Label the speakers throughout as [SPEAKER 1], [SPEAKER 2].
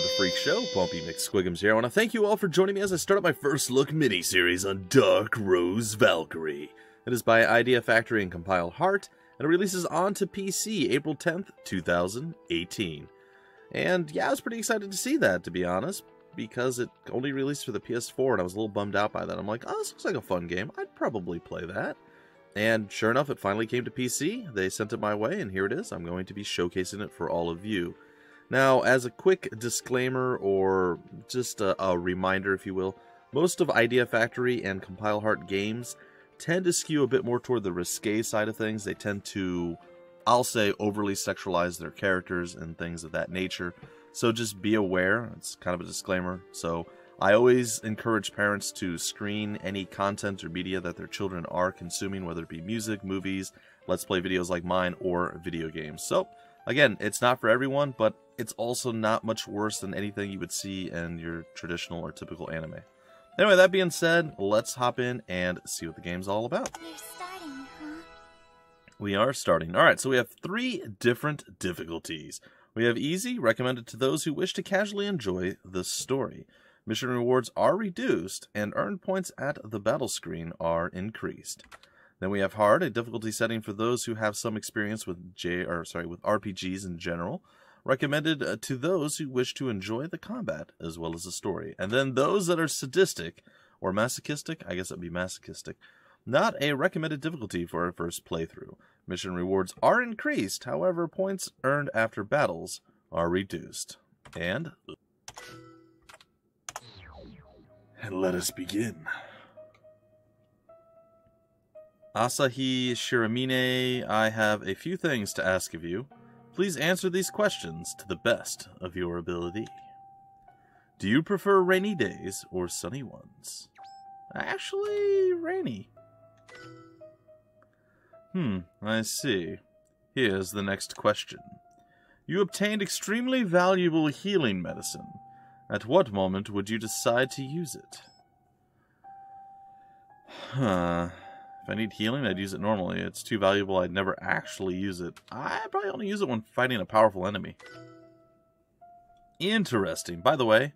[SPEAKER 1] to the Phreak Show. Bumpy McSquigums here. I want to thank you all for joining me as I start up my first look mini-series on Dark Rose Valkyrie. It is by Idea Factory and Compile Heart, and it releases onto PC April 10th, 2018. And yeah, I was pretty excited to see that, to be honest, because it only released for the PS4, and I was a little bummed out by that. I'm like, oh, this looks like a fun game. I'd probably play that. And sure enough, it finally came to PC. They sent it my way, and here it is. I'm going to be showcasing it for all of you. Now, as a quick disclaimer, or just a, a reminder, if you will, most of Idea Factory and Compile Heart games tend to skew a bit more toward the risque side of things. They tend to, I'll say, overly sexualize their characters and things of that nature. So just be aware. It's kind of a disclaimer. So I always encourage parents to screen any content or media that their children are consuming, whether it be music, movies, let's play videos like mine, or video games. So, again, it's not for everyone, but it's also not much worse than anything you would see in your traditional or typical anime. Anyway, that being said, let's hop in and see what the game's all about.
[SPEAKER 2] We're starting, huh?
[SPEAKER 1] We are starting. Alright, so we have three different difficulties. We have easy, recommended to those who wish to casually enjoy the story. Mission rewards are reduced, and earned points at the battle screen are increased. Then we have hard, a difficulty setting for those who have some experience with J or sorry with RPGs in general. Recommended uh, to those who wish to enjoy the combat as well as the story. And then those that are sadistic or masochistic, I guess it'd be masochistic. Not a recommended difficulty for a first playthrough. Mission rewards are increased, however, points earned after battles are reduced. And and let us begin. Asahi Shiramine, I have a few things to ask of you. Please answer these questions to the best of your ability. Do you prefer rainy days or sunny ones? Actually, rainy. Hmm, I see. Here's the next question. You obtained extremely valuable healing medicine. At what moment would you decide to use it? Huh. I need healing, I'd use it normally. It's too valuable, I'd never actually use it. I'd probably only use it when fighting a powerful enemy. Interesting. By the way,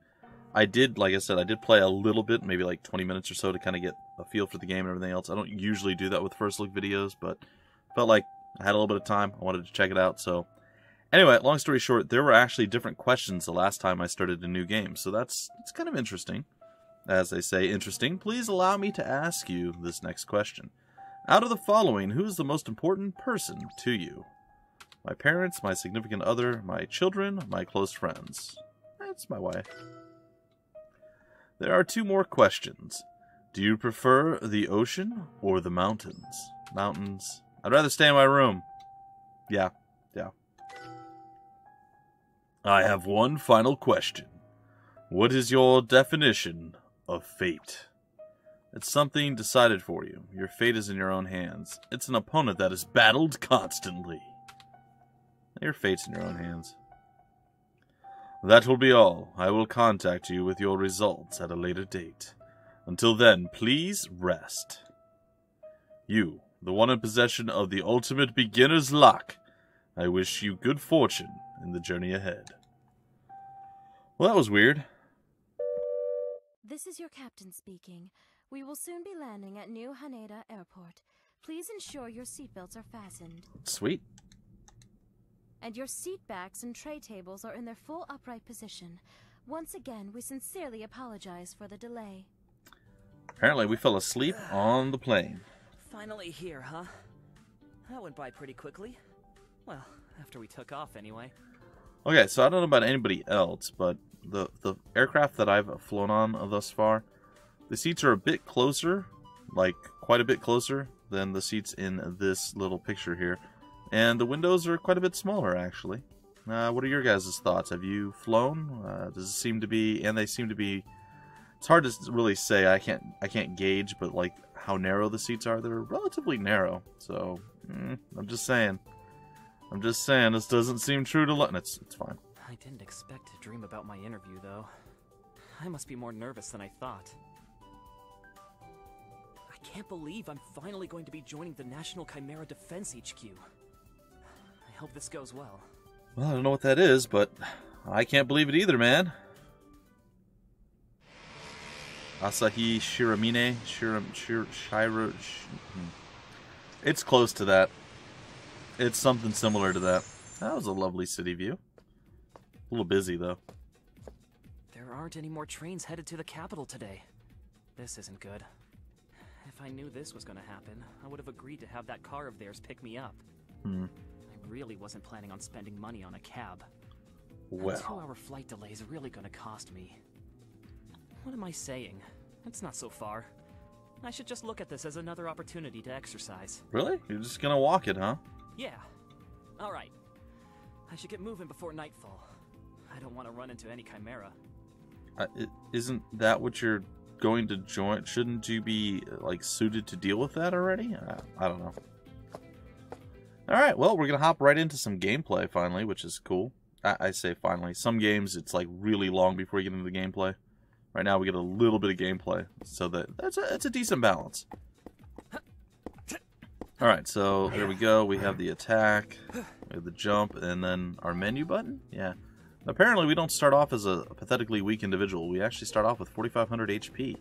[SPEAKER 1] I did, like I said, I did play a little bit, maybe like 20 minutes or so to kind of get a feel for the game and everything else. I don't usually do that with first look videos, but felt like I had a little bit of time. I wanted to check it out, so... Anyway, long story short, there were actually different questions the last time I started a new game, so that's it's kind of interesting. As they say, interesting. Please allow me to ask you this next question. Out of the following, who is the most important person to you? My parents, my significant other, my children, my close friends. That's my wife. There are two more questions. Do you prefer the ocean or the mountains? Mountains. I'd rather stay in my room. Yeah, yeah. I have one final question. What is your definition of fate? It's something decided for you. Your fate is in your own hands. It's an opponent that is battled constantly. Your fate's in your own hands. That will be all. I will contact you with your results at a later date. Until then, please rest. You, the one in possession of the ultimate beginner's luck, I wish you good fortune in the journey ahead. Well, that was weird.
[SPEAKER 2] This is your captain speaking. We will soon be landing at New Haneda Airport. Please ensure your seatbelts are fastened.
[SPEAKER 1] Sweet.
[SPEAKER 2] And your seat backs and tray tables are in their full upright position. Once again, we sincerely apologize for the delay.
[SPEAKER 1] Apparently, we fell asleep on the plane.
[SPEAKER 3] Finally here, huh? That went by pretty quickly. Well, after we took off anyway.
[SPEAKER 1] Okay, so I don't know about anybody else, but the the aircraft that I've flown on thus far, the seats are a bit closer, like quite a bit closer than the seats in this little picture here, and the windows are quite a bit smaller actually. Uh, what are your guys' thoughts? Have you flown? Uh, does it seem to be, and they seem to be. It's hard to really say. I can't I can't gauge, but like how narrow the seats are, they're relatively narrow. So mm, I'm just saying. I'm just saying this doesn't seem true to. Lo- it's it's fine.
[SPEAKER 3] I didn't expect to dream about my interview, though. I must be more nervous than I thought. I can't believe I'm finally going to be joining the National Chimera Defense HQ. I hope this goes well.
[SPEAKER 1] Well, I don't know what that is, but I can't believe it either, man. Asahi Shiramine, Shiram, Shir, Shiro, Sh, hmm. It's close to that. It's something similar to that. That was a lovely city view. A little busy, though.
[SPEAKER 3] There aren't any more trains headed to the capital today. This isn't good. If I knew this was gonna happen, I would have agreed to have that car of theirs pick me up.
[SPEAKER 1] Hmm.
[SPEAKER 3] I really wasn't planning on spending money on a cab. A
[SPEAKER 1] Well,
[SPEAKER 3] two-hour flight delay is really gonna cost me. What am I saying? It's not so far. I should just look at this as another opportunity to exercise.
[SPEAKER 1] really? You're just gonna walk it, huh?
[SPEAKER 3] Yeah. Alright. I should get moving before nightfall. I don't want to run into any chimera.
[SPEAKER 1] Uh, isn't that what you're going to join? Shouldn't you be like suited to deal with that already? I, I don't know. All right, well, we're gonna hop right into some gameplay finally, which is cool. I, I say finally. Some games it's like really long before you get into the gameplay. Right now we get a little bit of gameplay, so that that's a it's a decent balance. All right, so there we go. We have the attack, we have the jump, and then our menu button. Yeah. Apparently, we don't start off as a pathetically weak individual. We actually start off with 4,500 HP,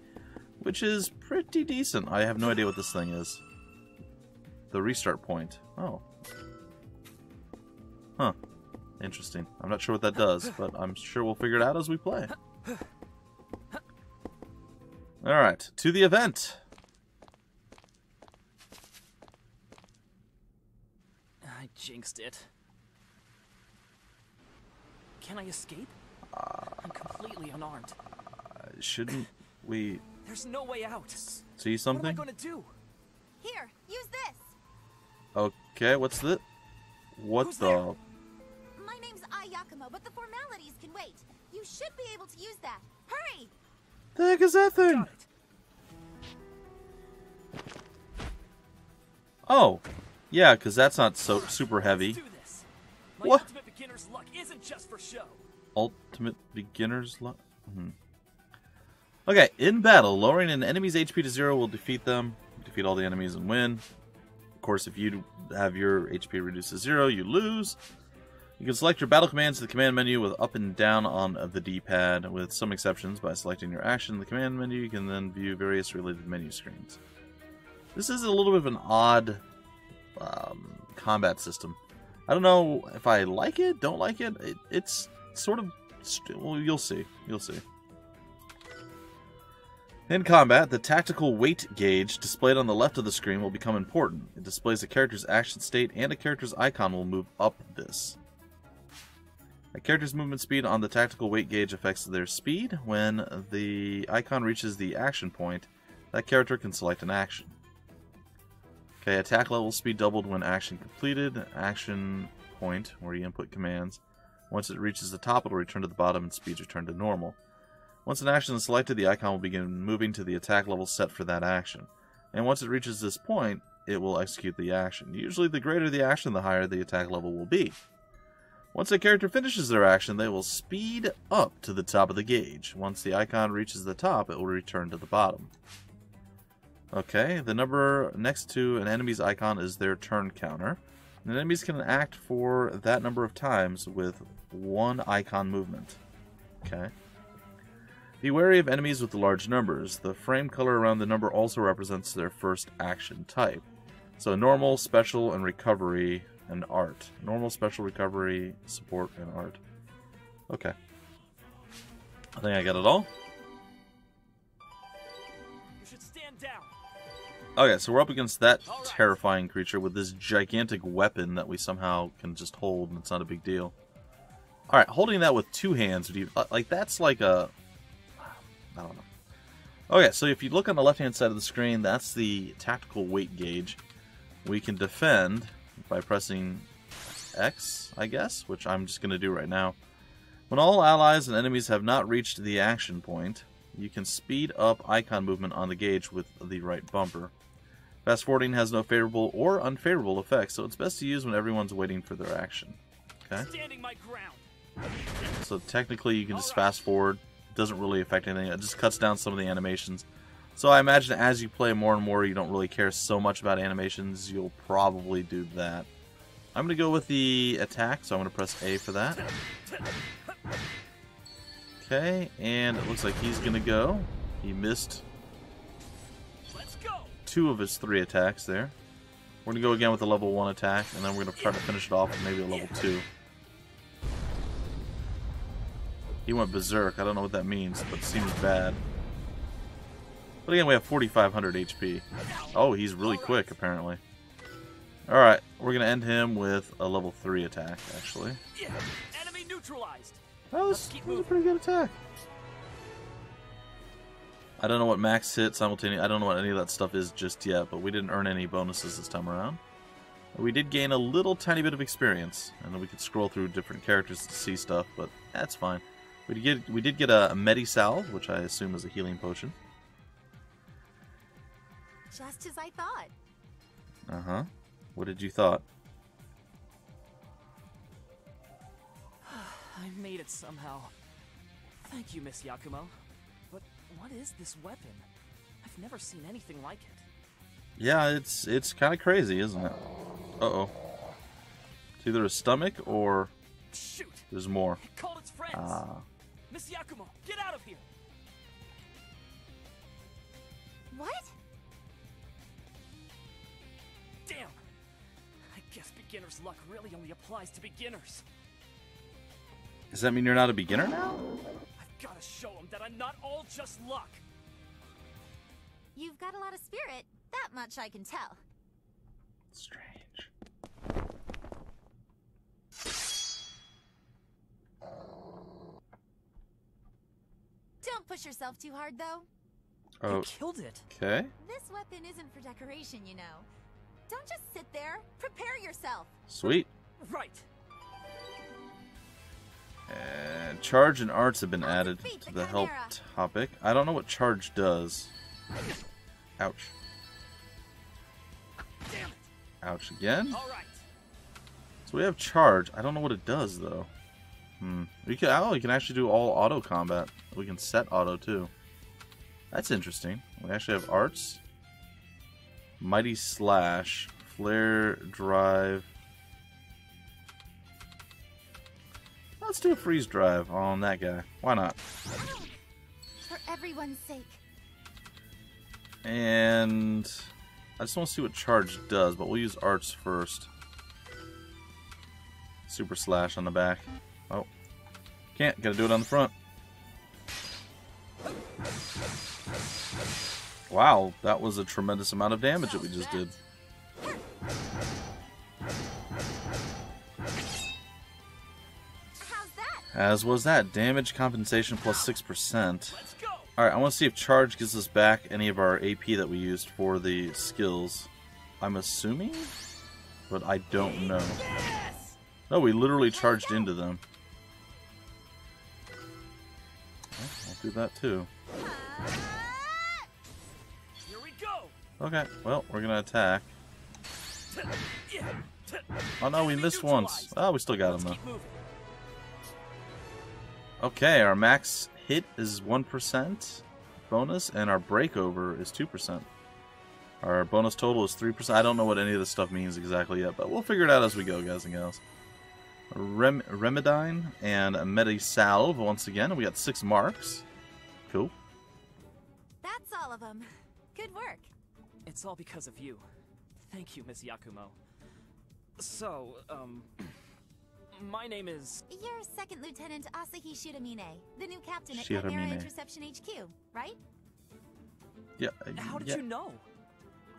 [SPEAKER 1] which is pretty decent. I have no idea what this thing is. The restart point. Oh. Huh. Interesting. I'm not sure what that does, but I'm sure we'll figure it out as we play. Alright, to the event.
[SPEAKER 3] I jinxed it. Can I escape? I'm completely unarmed.
[SPEAKER 1] Uh, Shouldn't we
[SPEAKER 3] There's no way out.
[SPEAKER 1] see something?
[SPEAKER 3] What am I gonna do?
[SPEAKER 2] Here, use this.
[SPEAKER 1] Okay, what's the... What
[SPEAKER 3] Who's
[SPEAKER 1] the...
[SPEAKER 3] there?
[SPEAKER 2] My name's Ai but the formalities can wait. You should be able to use that. Hurry!
[SPEAKER 1] The heck is that thing?
[SPEAKER 3] Got it.
[SPEAKER 1] Oh, yeah, because that's not so super heavy.
[SPEAKER 3] Let's do this. My
[SPEAKER 1] What?
[SPEAKER 3] Isn't just for show.
[SPEAKER 1] Ultimate beginner's luck. Hmm. Okay, in battle, lowering an enemy's HP to zero will defeat them. Defeat all the enemies and win. Of course, if you have your HP reduced to zero, you lose. You can select your battle commands in the command menu with up and down on the D-pad, with some exceptions. By selecting your action in the command menu, you can then view various related menu screens. This is a little bit of an odd um, combat system. I don't know if I like it, don't like it. it it's sort of. Well, you'll see. You'll see. In combat, the tactical weight gauge displayed on the left of the screen will become important. It displays a character's action state, and a character's icon will move up this. A character's movement speed on the tactical weight gauge affects their speed. When the icon reaches the action point, that character can select an action. Okay, attack level speed doubled when action completed. Action point, where you input commands. Once it reaches the top, it'll return to the bottom and speeds return to normal. Once an action is selected, the icon will begin moving to the attack level set for that action. And once it reaches this point, it will execute the action. Usually, the greater the action, the higher the attack level will be. Once a character finishes their action, they will speed up to the top of the gauge. Once the icon reaches the top, it will return to the bottom. Okay, the number next to an enemy's icon is their turn counter. And enemies can act for that number of times with one icon movement. Okay. Be wary of enemies with large numbers. The frame color around the number also represents their first action type. So normal, special, and recovery and art. Normal, special, recovery, support, and art. Okay. I think I got it all. Okay, so we're up against that terrifying creature with this gigantic weapon that we somehow can just hold, and it's not a big deal. All right, holding that with two hands, you, uh, like that's like a, I don't know. Okay, so if you look on the left-hand side of the screen, that's the tactical weight gauge. We can defend by pressing X, I guess, which I'm just going to do right now. When all allies and enemies have not reached the action point, you can speed up icon movement on the gauge with the right bumper. Fast forwarding has no favorable or unfavorable effects, so it's best to use when everyone's waiting for their action. Okay?
[SPEAKER 3] Standing my ground.
[SPEAKER 1] So technically you can just fast forward. It doesn't really affect anything. It just cuts down some of the animations. So I imagine as you play more and more, you don't really care so much about animations. You'll probably do that. I'm going to go with the attack, so I'm going to press A for that. Okay, and it looks like he's going to go. He missed two of his three attacks there. We're going to go again with a level 1 attack, and then we're going to try to finish it off with maybe a level 2. He went berserk. I don't know what that means, but it seems bad. But again, we have 4,500 HP. Oh, he's really quick, apparently. Alright, we're going to end him with a level 3 attack, actually.
[SPEAKER 3] Enemy neutralized.
[SPEAKER 1] That was, that was a pretty good attack. I don't know what max hit simultaneous. I don't know what any of that stuff is just yet, but we didn't earn any bonuses this time around. We did gain a little tiny bit of experience, and then we could scroll through different characters to see stuff, but that's fine. We did get, we did get a, a Medi Salve, which I assume is a healing potion.
[SPEAKER 2] Just as I thought.
[SPEAKER 1] Uh huh. What did you thought?
[SPEAKER 3] I made it somehow. Thank you, Miss Yakumo. But what is this weapon? I've never seen anything like it.
[SPEAKER 1] Yeah, it's it's kind of crazy, isn't it? Uh oh. It's either a stomach or
[SPEAKER 3] Shoot!
[SPEAKER 1] there's more.
[SPEAKER 3] It called its friends.
[SPEAKER 1] Ah.
[SPEAKER 3] Miss Yakumo, get out of here!
[SPEAKER 2] What?
[SPEAKER 3] Damn! I guess beginner's luck really only applies to beginners.
[SPEAKER 1] Does that mean you're not a beginner now?
[SPEAKER 3] I've gotta show them that I'm not all just luck.
[SPEAKER 2] You've got a lot of spirit. That much I can tell.
[SPEAKER 1] Strange.
[SPEAKER 2] Don't push yourself too hard, though.
[SPEAKER 1] Oh,
[SPEAKER 3] You killed it.
[SPEAKER 1] okay.
[SPEAKER 2] This weapon isn't for decoration, you know. Don't just sit there. Prepare yourself.
[SPEAKER 1] Sweet.
[SPEAKER 3] Right.
[SPEAKER 1] And charge and arts have been added to
[SPEAKER 2] the
[SPEAKER 1] help topic. I don't know what charge does. Ouch. Ouch again. So we have charge. I don't know what it does though. Hmm. We can. Oh, you can actually do all auto combat. We can set auto too. That's interesting. We actually have arts. Mighty slash, flare drive. Let's do a freeze drive on that guy. Why not?
[SPEAKER 2] For everyone's sake.
[SPEAKER 1] And I just want to see what charge does, but we'll use arts first. Super slash on the back. Oh. Can't. Gotta do it on the front. Wow, that was a tremendous amount of damage that we just did. As was that. Damage compensation plus 6%. Alright, I want to see if charge gives us back any of our AP that we used for the skills. I'm assuming? But I don't know. No, we literally charged into them. I'll do that too.
[SPEAKER 3] Here we go.
[SPEAKER 1] Okay, well, we're gonna attack. Oh no, we missed once. Oh, we still got him though.
[SPEAKER 3] Moving.
[SPEAKER 1] Okay, our max hit is 1% bonus, and our breakover is 2%. Our bonus total is 3%. I don't know what any of this stuff means exactly yet, but we'll figure it out as we go, guys and gals. Rem Remedine and Medisalve once again. We got six marks. Cool.
[SPEAKER 2] That's all of them. Good work.
[SPEAKER 3] It's all because of you. Thank you, Miss Yakumo. So, um, my name is.
[SPEAKER 2] You're Second Lieutenant Asahi Shiramine, the new captain at Chimera
[SPEAKER 1] Shiramine.
[SPEAKER 2] Interception HQ, right?
[SPEAKER 1] Yeah.
[SPEAKER 3] How did
[SPEAKER 1] yeah.
[SPEAKER 3] you know?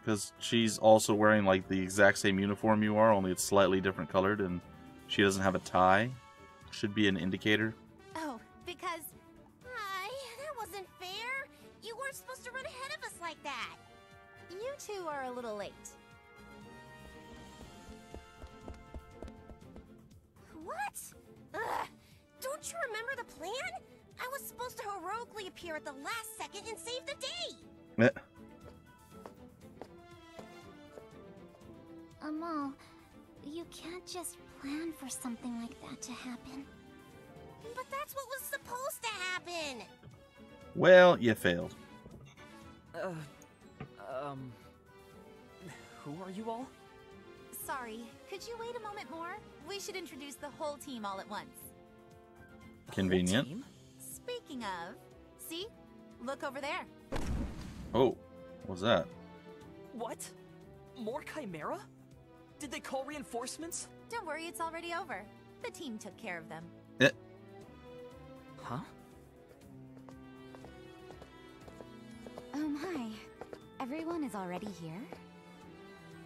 [SPEAKER 1] Because she's also wearing like the exact same uniform you are, only it's slightly different colored, and she doesn't have a tie. Should be an indicator.
[SPEAKER 2] Oh, because
[SPEAKER 4] I, that wasn't fair. You weren't supposed to run ahead of us like that.
[SPEAKER 2] you two are a little late.
[SPEAKER 4] What? Ugh. Don't you remember the plan? I was supposed to heroically appear at the last second and save the day.
[SPEAKER 1] Eh,
[SPEAKER 4] Amal, you can't just plan for something like that to happen. But that's what was supposed to happen.
[SPEAKER 1] Well, you failed.
[SPEAKER 3] Uh, um. Who are you all?
[SPEAKER 5] Sorry, could you wait a moment more? We should introduce the whole team all at once.
[SPEAKER 1] Convenient.
[SPEAKER 5] Speaking of, see? Look over there.
[SPEAKER 1] Oh, what was that?
[SPEAKER 3] What? More Chimera? Did they call reinforcements?
[SPEAKER 5] Don't worry, it's already over. The team took care of them.
[SPEAKER 1] Eh,
[SPEAKER 3] Huh?
[SPEAKER 6] Oh my. Everyone is already here?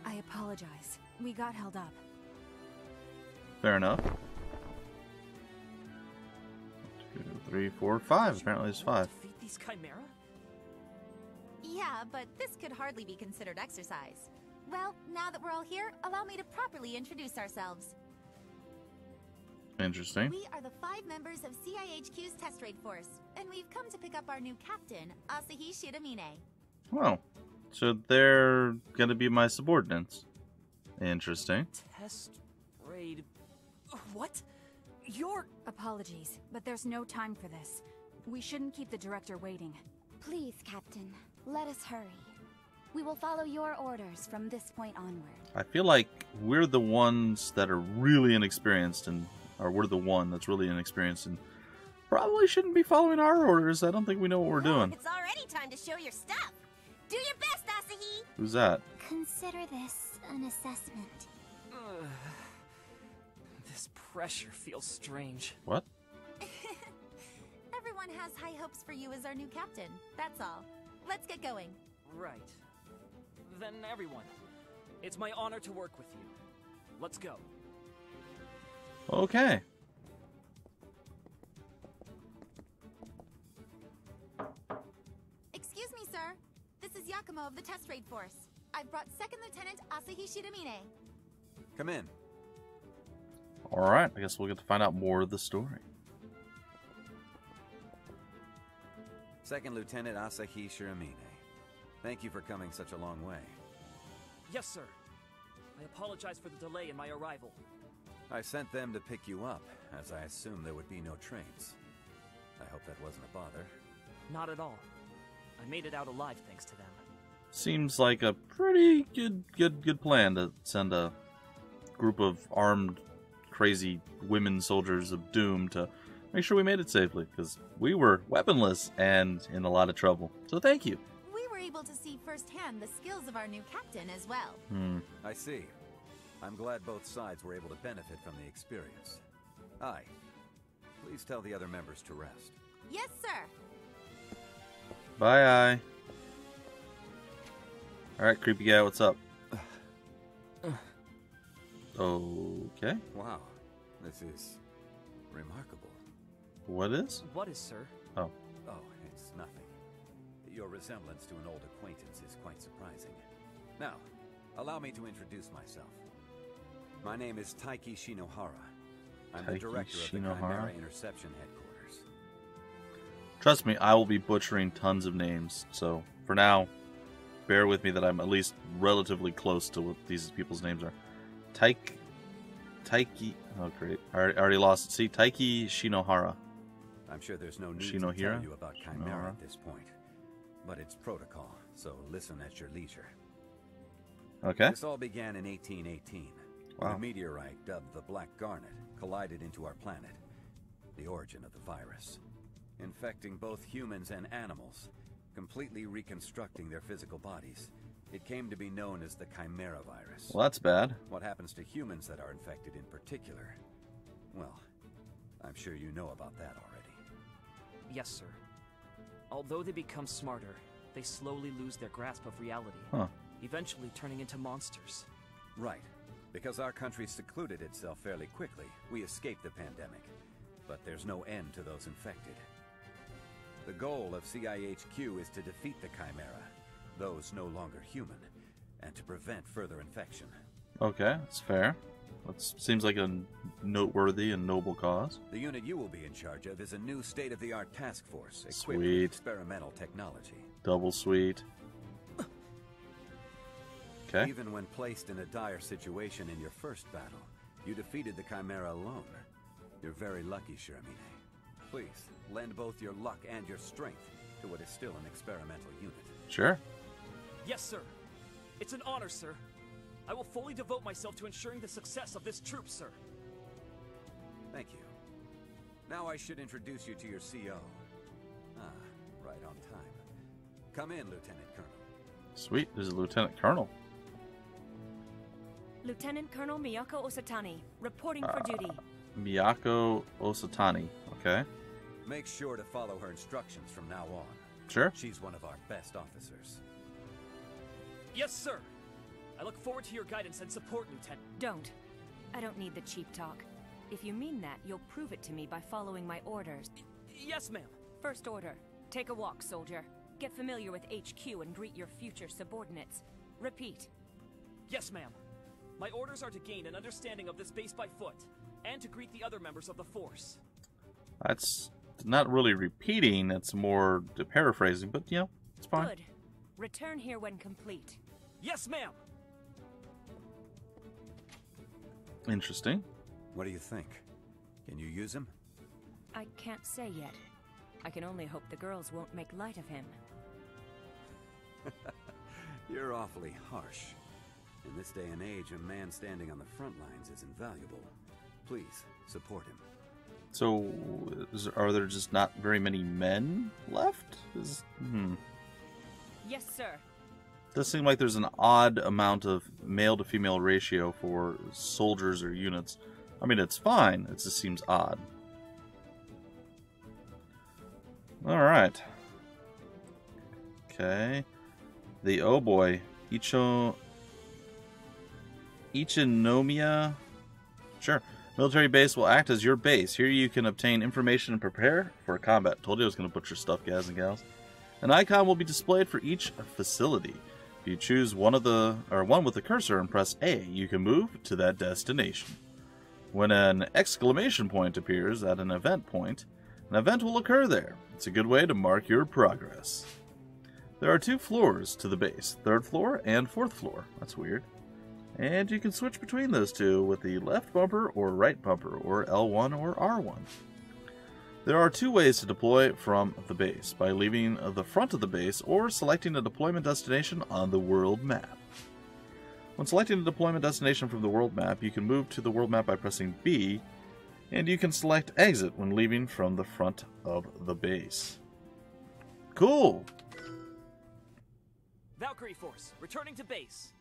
[SPEAKER 2] I apologize. We got held up.
[SPEAKER 1] fair enough. Two, three, four, five. Apparently, it's five.
[SPEAKER 3] Defeat these Chimera?
[SPEAKER 5] Yeah, but this could hardly be considered exercise. Well, now that we're all here, allow me to properly introduce ourselves.
[SPEAKER 1] Interesting.
[SPEAKER 5] We are the five members of CIHQ's test raid force, and we've come to pick up our new captain, Asahi Shiramine.
[SPEAKER 1] Well, so they're gonna be my subordinates. Interesting.
[SPEAKER 3] Test raid. What? You're.
[SPEAKER 2] Apologies, but there's no time for this. We shouldn't keep the director waiting.
[SPEAKER 6] Please, Captain, let us hurry. We will follow your orders from this point onward.
[SPEAKER 1] I feel like we're the ones that are really inexperienced, and or we're the one that's really inexperienced, and probably shouldn't be following our orders. I don't think we know what we're doing.
[SPEAKER 4] It's already time to show your stuff. Do your best, Asahi.
[SPEAKER 1] Who's that?
[SPEAKER 6] Consider this an assessment.
[SPEAKER 3] Ugh. This pressure feels strange.
[SPEAKER 1] What?
[SPEAKER 5] Everyone has high hopes for you as our new captain. That's all. Let's get going.
[SPEAKER 3] Right. Then everyone. It's my honor to work with you. Let's go.
[SPEAKER 1] Okay.
[SPEAKER 5] Excuse me, sir. This is Yakumo of the test raid force. I've brought Second Lieutenant Asahi Shiramine.
[SPEAKER 7] Come in.
[SPEAKER 1] All right. I guess we'll get to find out more of the story.
[SPEAKER 7] Second Lieutenant Asahi Shiramine. Thank you for coming such a long way.
[SPEAKER 3] Yes, sir. I apologize for the delay in my arrival.
[SPEAKER 7] I sent them to pick you up, as I assumed there would be no trains. I hope that wasn't a bother.
[SPEAKER 3] Not at all. I made it out alive thanks to them.
[SPEAKER 1] Seems like a pretty good, good, good plan to send a group of armed, crazy women soldiers of doom to make sure we made it safely because we were weaponless and in a lot of trouble. So thank you.
[SPEAKER 5] We were able to see firsthand the skills of our new captain as well.
[SPEAKER 1] Hmm.
[SPEAKER 7] I see. I'm glad both sides were able to benefit from the experience. Aye. Please tell the other members to rest.
[SPEAKER 5] Yes, sir.
[SPEAKER 1] Bye, eye. All right, creepy guy, what's up? Okay.
[SPEAKER 7] Wow. This is remarkable.
[SPEAKER 1] What is?
[SPEAKER 3] What is, sir?
[SPEAKER 1] Oh,
[SPEAKER 7] Oh, it's nothing. Your resemblance to an old acquaintance is quite surprising. Now, allow me to introduce myself. My name is Taiki Shinohara. I'm the
[SPEAKER 1] Taiki
[SPEAKER 7] director of the
[SPEAKER 1] Shinohara?
[SPEAKER 7] Chimera Interception Headquarters.
[SPEAKER 1] trust me, I will be butchering tons of names. So for now, bear with me that I'm at least relatively close to what these people's names are. Taiki. Taiki. Oh, great. I already, lost it. See, Taiki Shinohara.
[SPEAKER 7] I'm sure there's no need to
[SPEAKER 1] Shinohira?
[SPEAKER 7] tell you about Chimera
[SPEAKER 1] Shinohara?
[SPEAKER 7] at this point, but it's protocol, so listen at your leisure.
[SPEAKER 1] Okay.
[SPEAKER 7] This all began in 1818 when
[SPEAKER 1] Wow.
[SPEAKER 7] a meteorite dubbed the Black Garnet collided into our planet, the origin of the virus, infecting both humans and animals, completely reconstructing their physical bodies. It came to be known as the Chimera virus.
[SPEAKER 1] Well, that's bad.
[SPEAKER 7] What happens to humans that are infected in particular? Well, I'm sure you know about that already.
[SPEAKER 3] Yes, sir. Although they become smarter, they slowly lose their grasp of reality,
[SPEAKER 1] Huh.
[SPEAKER 3] eventually turning into monsters.
[SPEAKER 7] Right. Because our country secluded itself fairly quickly, we escaped the pandemic. But there's no end to those infected. The goal of CIHQ is to defeat the Chimera, those no longer human, and to prevent further infection.
[SPEAKER 1] Okay, that's fair. That seems like a noteworthy and noble cause.
[SPEAKER 7] The unit you will be in charge of is a new state-of-the-art task force equipped
[SPEAKER 1] Sweet.
[SPEAKER 7] with experimental technology.
[SPEAKER 1] Double sweet. Okay.
[SPEAKER 7] Even when placed in a dire situation in your first battle, you defeated the Chimera alone. You're very lucky, Shiramine. Please, lend both your luck and your strength to what is still an experimental unit.
[SPEAKER 1] Sure.
[SPEAKER 3] Yes, sir. It's an honor, sir. I will fully devote myself to ensuring the success of this troop, sir.
[SPEAKER 7] Thank you. Now I should introduce you to your CO. Ah, right on time. Come in, Lieutenant Colonel.
[SPEAKER 1] Sweet, there's a lieutenant colonel.
[SPEAKER 2] Lieutenant Colonel Miyako Osatani, reporting for duty.
[SPEAKER 1] Miyako Osatani. Okay,
[SPEAKER 7] Make sure to follow her instructions from now on.
[SPEAKER 1] sure.
[SPEAKER 7] She's one of our best officers.
[SPEAKER 3] Yes, sir. I look forward to your guidance and support, Lieutenant.
[SPEAKER 2] Don't. I don't need the cheap talk. If you mean that, you'll prove it to me by following my orders.
[SPEAKER 3] Yes, ma'am.
[SPEAKER 2] First order. Take a walk, soldier. Get familiar with HQ and greet your future subordinates. Repeat.
[SPEAKER 3] Yes, ma'am. My orders are to gain an understanding of this base by foot, and to greet the other members of the force.
[SPEAKER 1] That's not really repeating, it's more paraphrasing, but you know, it's fine.
[SPEAKER 2] Good. Return here when complete.
[SPEAKER 3] Yes, ma'am.
[SPEAKER 1] Interesting.
[SPEAKER 7] What do you think? Can you use him?
[SPEAKER 2] I can't say yet. I can only hope the girls won't make light of him.
[SPEAKER 7] You're awfully harsh. In this day and age, a man standing on the front lines is invaluable. Please, support him.
[SPEAKER 1] So, is, are there just not very many men left? Is, hmm.
[SPEAKER 2] Yes, sir.
[SPEAKER 1] Does seem like there's an odd amount of male to female ratio for soldiers or units. I mean, it's fine. It just seems odd. All right. Okay. The oh boy, Icho Ichinomiya. Sure. Military base will act as your base. Here you can obtain information and prepare for combat. Told you I was going to butcher stuff, guys and gals. An icon will be displayed for each facility. If you choose one of the or one with the cursor and press A, you can move to that destination. When an exclamation point appears at an event point, an event will occur there. It's a good way to mark your progress. There are two floors to the base, third floor and fourth floor. That's weird. And you can switch between those two with the left bumper or right bumper, or L1 or R1. There are two ways to deploy from the base by leaving the front of the base or selecting a deployment destination on the world map. When selecting a deployment destination from the world map, you can move to the world map by pressing B, and you can select exit when leaving from the front of the base. Cool!
[SPEAKER 3] Valkyrie Force, returning to base.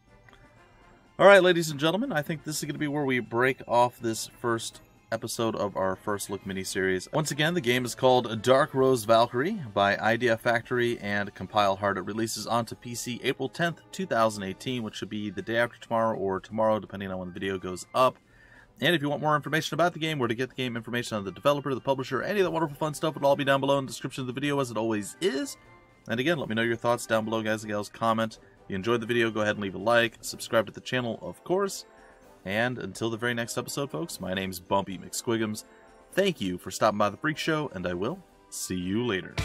[SPEAKER 1] Alright, ladies and gentlemen, I think this is going to be where we break off this first episode of our first look miniseries. Once again, the game is called Dark Rose Valkyrie by Idea Factory and Compile Heart. It releases onto PC April 10th, 2018, which should be the day after tomorrow or tomorrow, depending on when the video goes up. And if you want more information about the game, where to get the game, information on the developer, the publisher, any of that wonderful fun stuff, it'll all be down below in the description of the video, as it always is. And again, let me know your thoughts down below, guys and gals. Comment. You enjoyed the video, go ahead and leave a like. Subscribe to the channel, of course. And until the very next episode, folks, my name's Bumpy McSquigums. Thank you for stopping by the Phreak Show, and I will see you later.